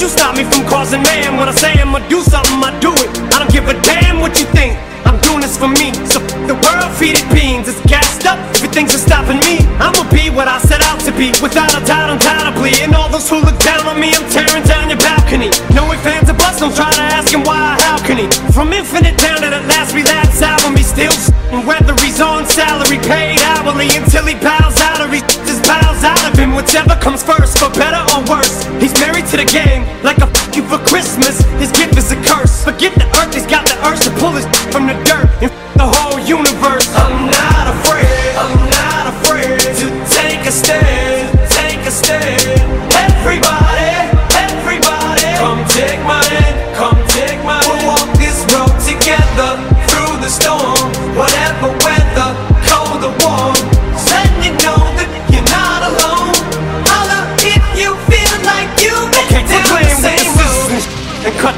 You stop me from causing mayhem When I say I'ma do something, I do it. I don't give a damn what you think. I'm doing this for me. So the world, feed it beans. It's gassed up, everything's just stopping me. I'ma be what I set out to be. Without a doubt, undoubtedly. And all those who look down on me I'm tearing down your balcony. No ifs, fans or buts, don't try to ask him why how can he? From infinite down to the last relapse album He still s***ing whether he's on salary Paid hourly until he bows out Or he just bows out of him. Whichever comes first, for better Christmas His gift is a curse Forget the earth, he's got the urge to pull his from the dirt And the whole universe I'm not afraid, I'm not afraid to take a stand, take a stand. Everybody, everybody, come take my hand, come take my hand. We'll walk this road together through the storm, whatever weather,